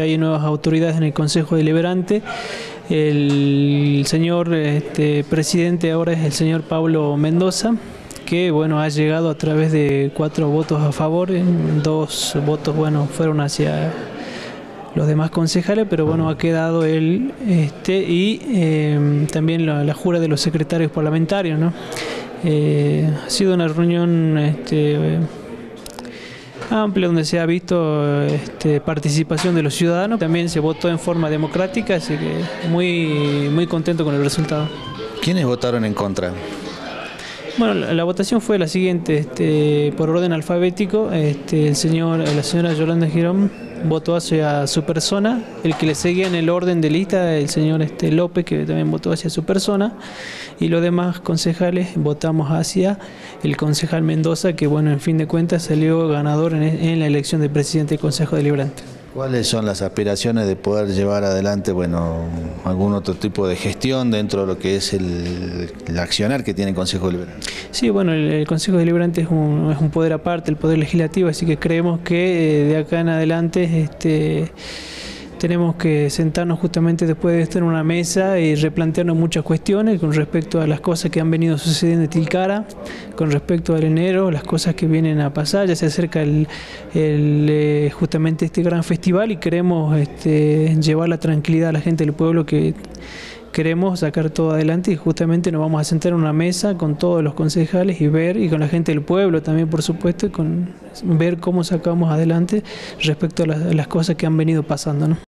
Hay nuevas autoridades en el Consejo Deliberante. El señor este, presidente ahora es el señor Pablo Mendoza, que bueno ha llegado a través de cuatro votos a favor, dos votos bueno fueron hacia los demás concejales, pero bueno ha quedado él este, y eh, también la, la, jura de los secretarios parlamentarios. ¿no? Eh, ha sido una reunión este, amplia donde se ha visto este, participación de los ciudadanos. También se votó en forma democrática, así que muy, muy contento con el resultado. ¿Quiénes votaron en contra? Bueno, la, votación fue la siguiente, este, por orden alfabético, este, el señor, la señora Yolanda Girón votó hacia su persona, el que le seguía en el orden de lista, el señor este, López, que también votó hacia su persona, y los demás concejales votamos hacia el concejal Mendoza, que bueno, en fin de cuentas salió ganador en, en la elección de presidente del Consejo Deliberante. ¿Cuáles son las aspiraciones de poder llevar adelante bueno, algún otro tipo de gestión dentro de lo que es el, accionar que tiene el Consejo Deliberante? Sí, bueno, el, el Consejo Deliberante es un, es un, poder aparte, el poder legislativo, así que creemos que eh, de acá en adelante este, tenemos que sentarnos justamente después de estar en una mesa y replantearnos muchas cuestiones con respecto a las cosas que han venido sucediendo en Tilcara, con respecto al enero, las cosas que vienen a pasar, ya se acerca el, el, eh, justamente este gran festival y queremos este, llevar la tranquilidad a la gente del pueblo que queremos sacar todo adelante y justamente nos vamos a sentar en una mesa con todos los concejales y ver, y con la gente del pueblo también por supuesto, con ver cómo sacamos adelante respecto a las, a las cosas que han venido pasando. ¿no?